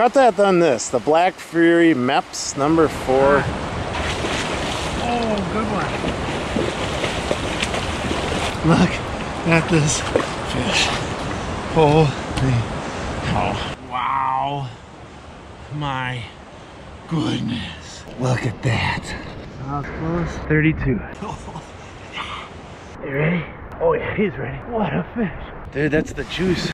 Cut that on this. The Black Fury Mepps number four. Oh, good one. Look at this fish. Holy cow. Wow. My goodness. Look at that. How close? 32. You ready? Oh yeah, he's ready. What a fish. Dude, that's the juice.